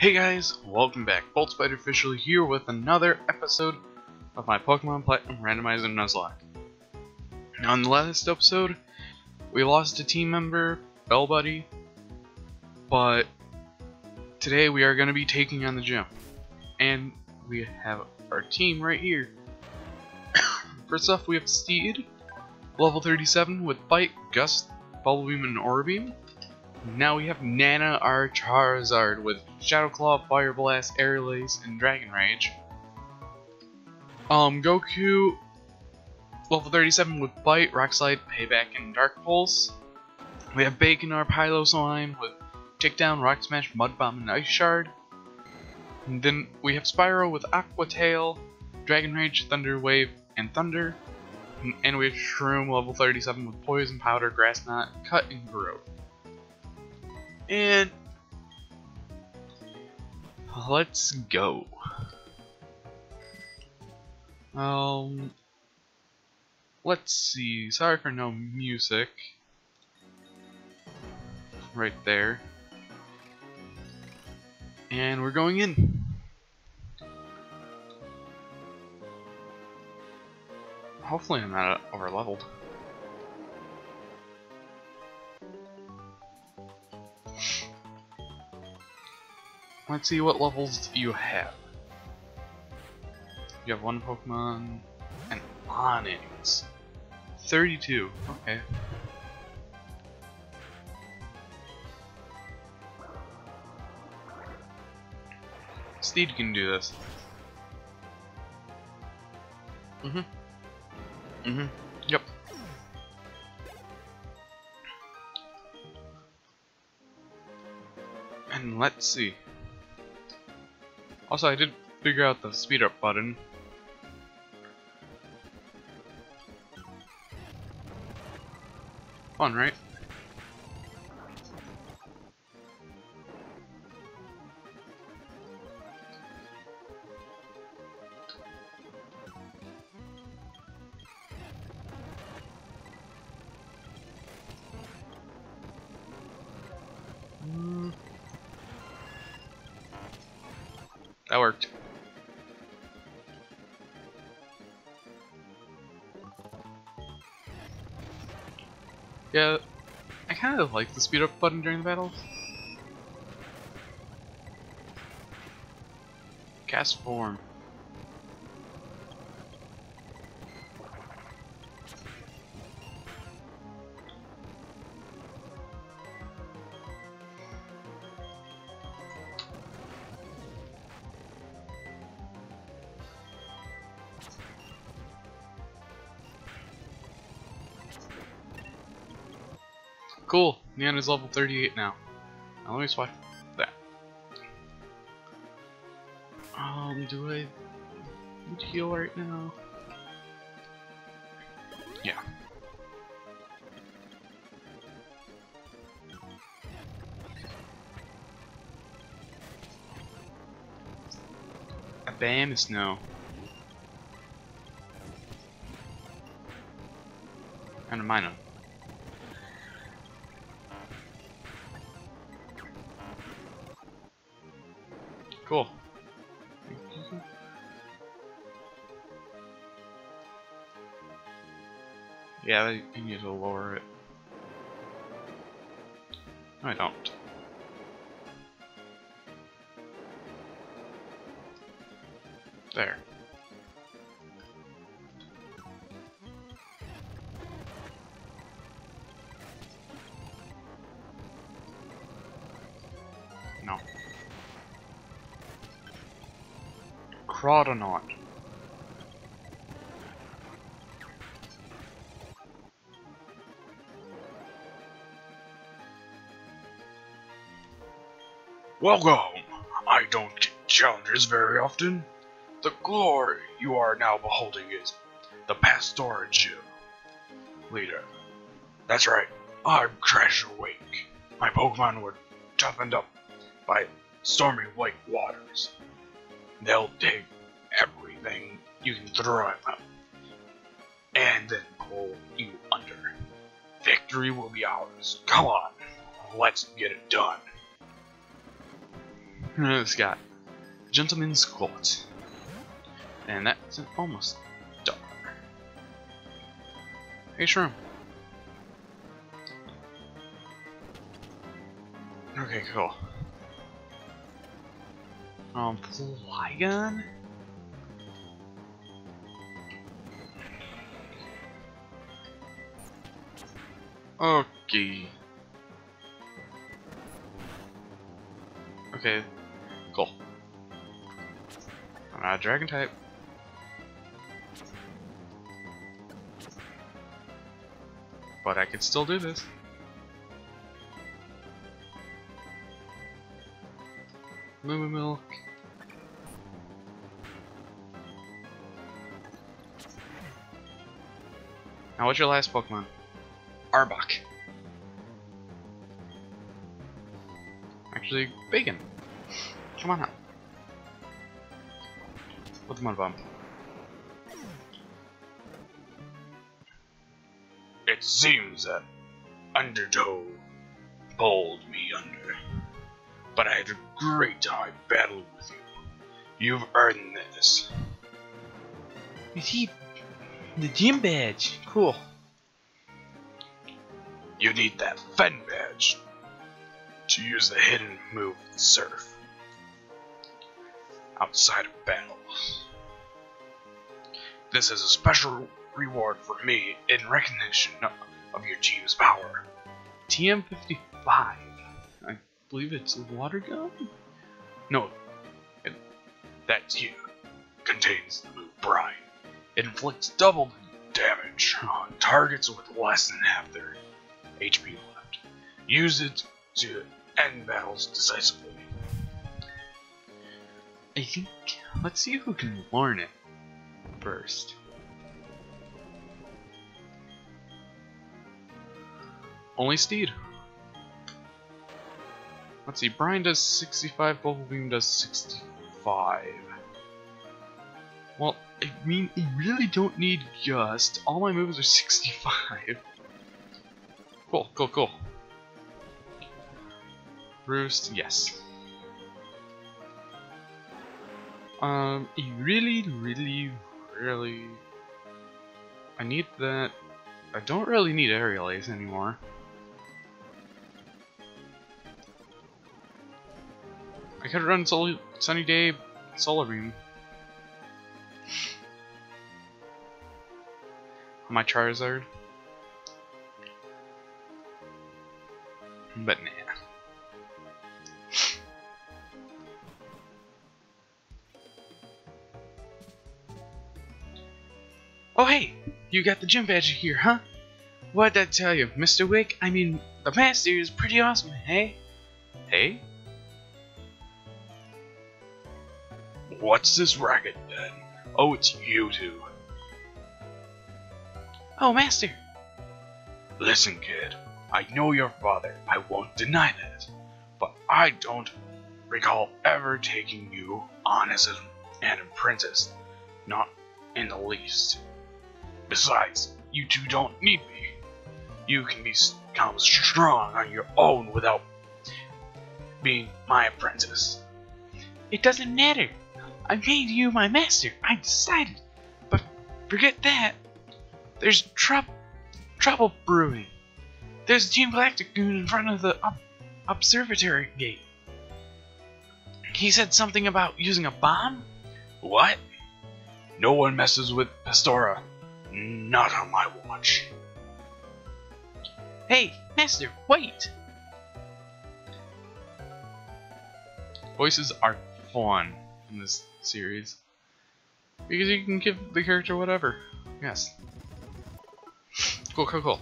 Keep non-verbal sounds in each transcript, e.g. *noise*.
Hey guys, welcome back. Bolt Spider Official here with another episode of my Pokemon Platinum Randomizer Nuzlocke. Now in the last episode, we lost a team member, Bell Buddy, but today we are going to be taking on the gym. And we have our team right here. *coughs* First off, we have Steed, level 37 with Bite, Gust, Bubble Beam, and Aurora Beam. Now we have Nana, our Charizard, with Shadow Claw, Fire Blast, Aerial Ace, and Dragon Rage. Um, Goku, level 37 with Bite, Rock Slide, Payback, and Dark Pulse. We have Bacon, our Piloswine, with Takedown, Rock Smash, Mud Bomb, and Ice Shard. And then we have Spyro with Aqua Tail, Dragon Rage, Thunder Wave, and Thunder. And we have Shroom, level 37 with Poison Powder, Grass Knot, Cut, and Growth. And let's go. Um, let's see. Sorry for no music. Right there. And we're going in. Hopefully I'm not over leveled. Let's see what levels you have. You have one Pokemon, and Onix. 32, okay. Steed can do this. Mm-hmm. Mm-hmm. Yep. And let's see. Also, I did figure out the speed up button. Fun, right? That worked. Yeah, I kind of like the speed up button during the battle. Castform. Cool. Neon is level 38 now. Now let me swap that. Um, do I need heal right now? Yeah. A bam is no. And a minor. Cool. Yeah, I need to lower it. No, I don't. There. Crawdaunt. Welcome! I don't get challenges very often. The glory you are now beholding is the Pastoria Gym. Leader. That's right, I'm Crasher Wake. My Pokemon were toughened up by stormy white waters. They'll dig everything you can throw at them, and then pull you under. Victory will be ours. Come on, let's get it done. it's got Gentleman's Court. And that's almost done. Hey, Shroom. Okay, cool. Um, Flygon? Okay. Okay, cool. I'm not a dragon type. But I can still do this. Moo milk. Now what's your last Pokemon? Arbok. Actually, Bacon. Come on up. Put them on bump. It seems that Undertow pulled me under. But I had a great time battling with you. You've earned this. You see, the gym badge. Cool. You need that Fen badge to use the hidden move Surf outside of battles. This is a special reward for me in recognition of your team's power. TM55. I believe it's water gun? No, it, that's you. Contains the move Brine. It inflicts double damage on targets with less than half their HP left. Use it to end battles decisively. I think. Let's see who can learn it first. Only Steed. Let's see, Brine does 65, Beam does 65. Well, I mean, I really don't need Gust. All my moves are 65. Cool, cool, cool. Roost, yes. Um, really, really, really... I need that... I don't really need Aerial Ace anymore. I could run Sol Sunny Day Solar Beam. My Charizard. But nah. Oh hey, you got the gym badge here, huh? What'd I tell you, Mr. Wake? I mean, the master is pretty awesome, hey? Hey? What's this racket then? Oh, it's you two. Oh, master. Listen, kid. I know your father. I won't deny that. But I don't recall ever taking you on as an apprentice. Not in the least. Besides, you two don't need me. You can become strong on your own without being my apprentice. It doesn't matter. I made you my master. I decided. But forget that. There's trouble, trouble brewing. There's a Team Galactic goon in front of the ob observatory gate. He said something about using a bomb? What? No one messes with Pastoria. Not on my watch. Hey, Master, wait! Voices are fun in this series. Because you can give the character whatever. Yes. Cool, cool, cool.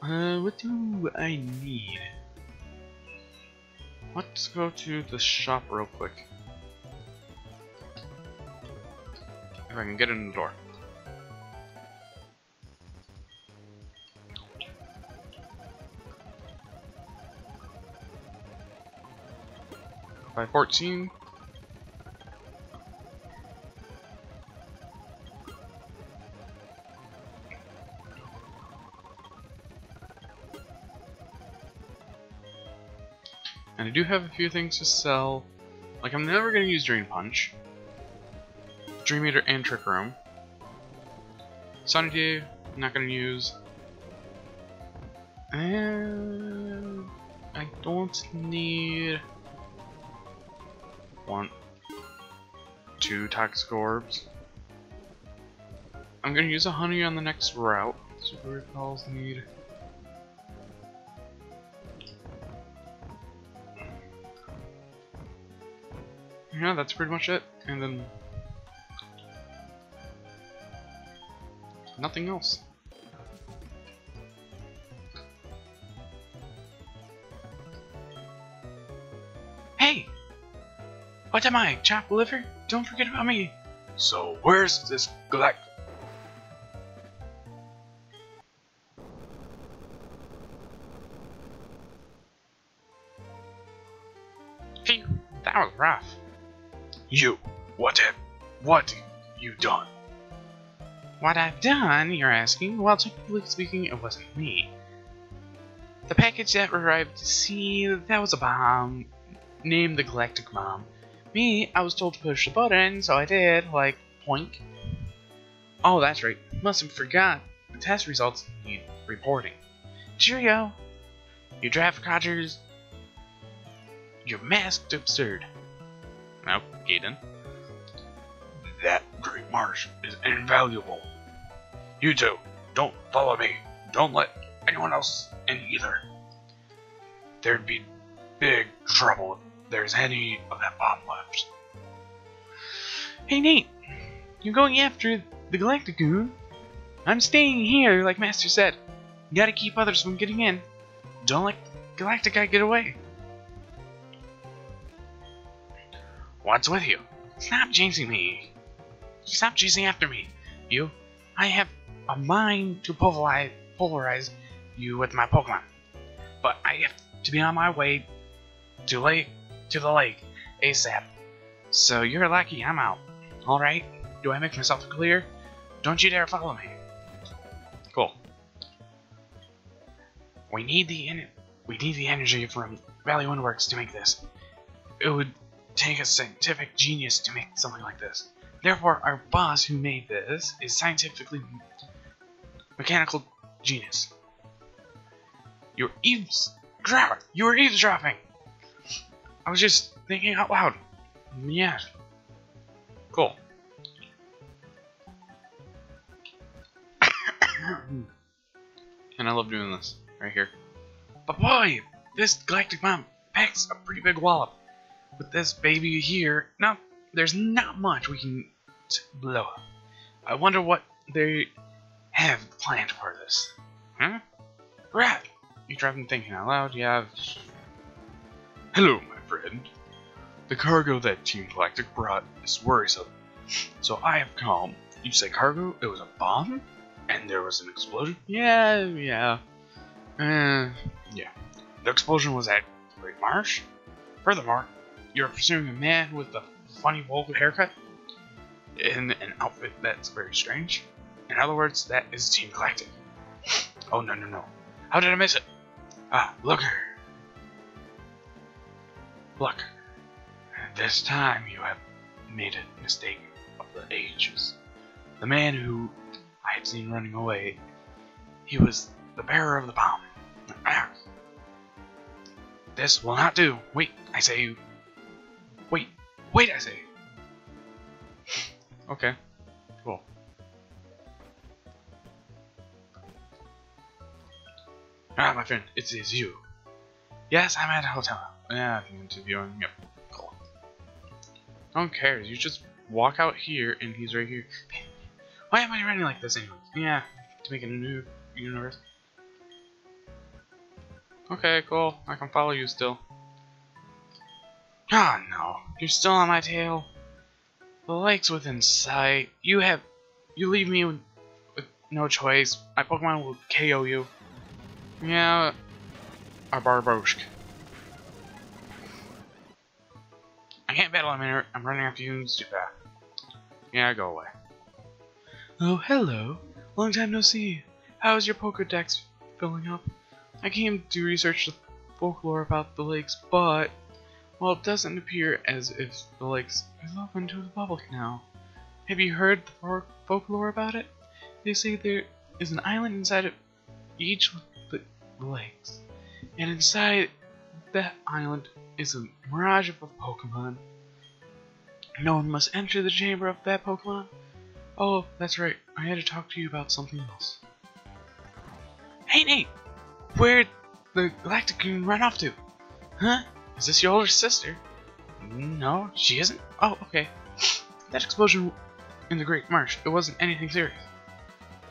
Uh, what do I need? Let's go to the shop real quick. If I can get in the door. By 14. And I do have a few things to sell. Like, I'm never going to use Drain Punch. Dream Eater and Trick Room. Sunny Day, not going to use. And I don't need one, two toxic orbs. I'm gonna use a honey on the next route. Super recalls need. Yeah, that's pretty much it. And then nothing else. Hey! What am I, chopped liver? Don't forget about me! So where's this galactic? What you done? What I've done, you're asking? Well, technically speaking, it wasn't me. The package that arrived to see, that was a bomb, named the Galactic Bomb. Me, I was told to push the button, so I did, like, poink. Oh, that's right, must have forgot. The test results need reporting. Cheerio! You draft Rogers. You're masked absurd. No, Gaiden. Marsh is invaluable. You two, don't follow me. Don't let anyone else in either. There'd be big trouble if there's any of that bomb left. Hey Nate, you're going after the Galacticoon? I'm staying here, like Master said. You gotta keep others from getting in. Don't let Galactica get away. What's with you? Stop chasing me. Stop chasing after me. You, I have a mind to pulverize you with my Pokemon. But I have to be on my way to lake to the lake ASAP. So you're lucky I'm out. Alright? Do I make myself clear? Don't you dare follow me. Cool. We need the we need the energy from Valley Wind Works to make this. It would take a scientific genius to make something like this. Therefore, our boss who made this is scientifically mechanical genius. You're eavesdropping. You were eavesdropping. I was just thinking out loud. Yeah. Cool. *coughs* and I love doing this right here. But boy, this galactic bomb packs a pretty big wallop. With this baby here, now there's not much we can blow up. I wonder what they have planned for this. Huh? Rat! You drive them thinking out loud, you have... Hello, my friend. The cargo that Team Galactic brought is worrisome. So I have come. You say cargo? It was a bomb? And there was an explosion? Yeah, yeah. Uh, Yeah. The explosion was at Great Marsh? furthermore, you're pursuing a man with a funny woke haircut in an outfit that's very strange. In other words, that is Team Galactic. Oh, no, no, no. How did I miss it? Ah, look. Look. This time you have made a mistake of the ages. The man who I had seen running away, he was the bearer of the bomb. This will not do. Wait, I say. Wait, wait, I say. Okay, cool. Ah, my friend, it is you. Yes, I'm at a hotel. Yeah, I'm interviewing. Yep, cool. No one cares. You just walk out here, and he's right here. Why am I running like this anyway? Yeah, to make a new universe. Okay, cool. I can follow you still. Ah, no. You're still on my tail. The lake's within sight. You have... You leave me with, no choice. My Pokemon will KO you. Yeah, a Barboach. I can't battle him here. I'm running after you. Too fast. Yeah, go away. Oh, hello. Long time no see. How's your Pokedex filling up? I came to research the folklore about the lakes, but, well, it doesn't appear as if the lakes is open to the public now. Have you heard the folklore about it? They say there is an island inside of each of the lakes, and inside that island is a mirage of a Pokemon. No one must enter the chamber of that Pokemon. Oh, that's right. I had to talk to you about something else. Hey Nate! Where'd the Galactic run off to? Huh? Is this your older sister? No, she isn't? Oh, okay. That explosion in the Great Marsh, it wasn't anything serious.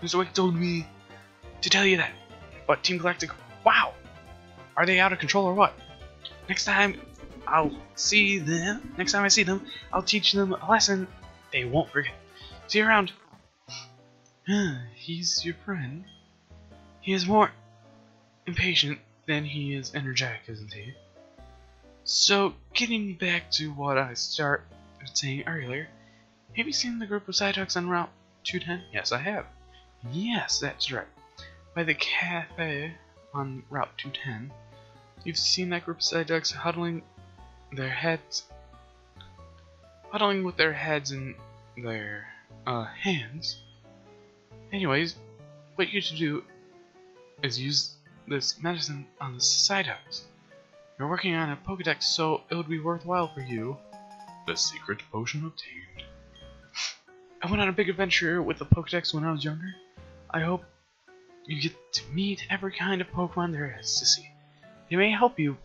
Mr. Wake told me to tell you that. But Team Galactic, wow! Are they out of control or what? Next time I'll see them, next time I see them, I'll teach them a lesson they won't forget. See you around. *sighs* He's your friend. He is more impatient than he is energetic, isn't he? So, getting back to what I started saying earlier, have you seen the group of Psyducks on Route 210? Yes, I have. Yes, that's right. By the cafe on Route 210, you've seen that group of Psyducks huddling their heads, huddling with their heads in their uh, hands. Anyways, what you should do is use this medicine on the Psyducks. You're working on a Pokedex, so it would be worthwhile for you. The secret potion obtained. *sighs* I went on a big adventure with the Pokedex when I was younger. I hope you get to meet every kind of Pokemon there is to see. They may help you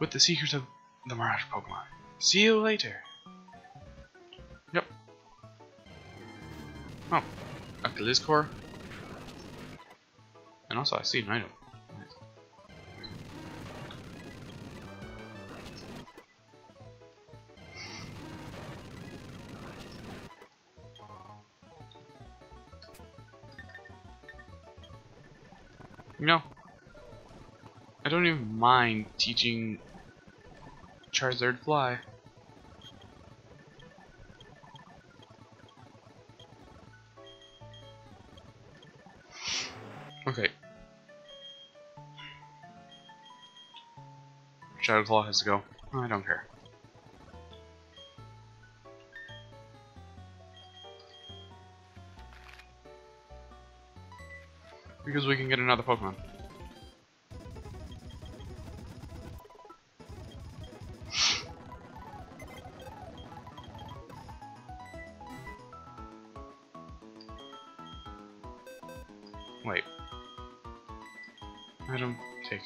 with the secrets of the Mirage Pokemon. See you later. Yep. Oh, a Gliscor. And also I see an item. You know, I don't even mind teaching Charizard fly. Okay. Shadow Claw has to go. I don't care. Because we can get another Pokemon. Wait. Item take.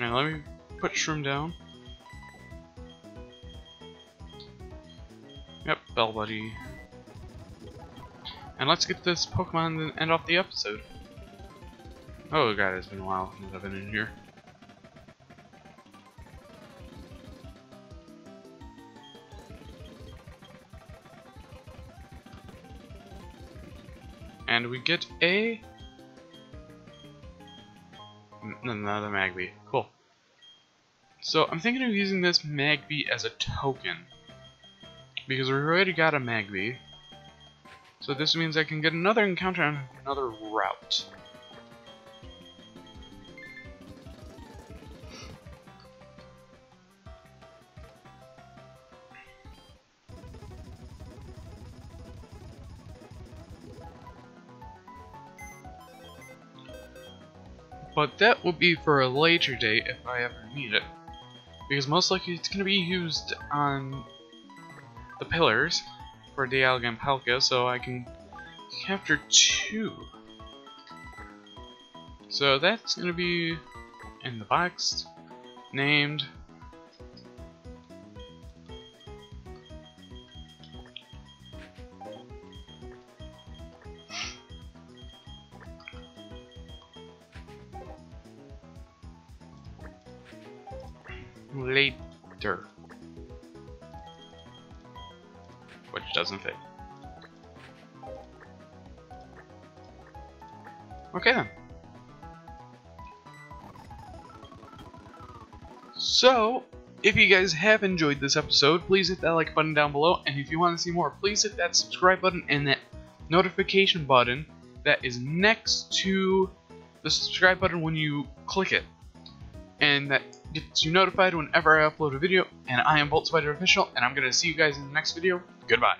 And let me put Shroom down. Bell Buddy. And let's get this Pokemon and end off the episode. Oh god, it's been a while since I've been in here. And we get a... Another Magby. Cool. So I'm thinking of using this Magby as a token. Because we already got a Magby. So this means I can get another encounter on another route. But that will be for a later date if I ever need it. Because most likely it's going to be used on the pillars for Dialga and so I can capture two. So that's going to be in the box, named later. Doesn't fit. Okay then. So, if you guys have enjoyed this episode, please hit that like button down below, and if you want to see more, please hit that subscribe button and that notification button that is next to the subscribe button when you click it. And that gets you notified whenever I upload a video. And I am Bolt Spider Official, and I'm going to see you guys in the next video. Goodbye.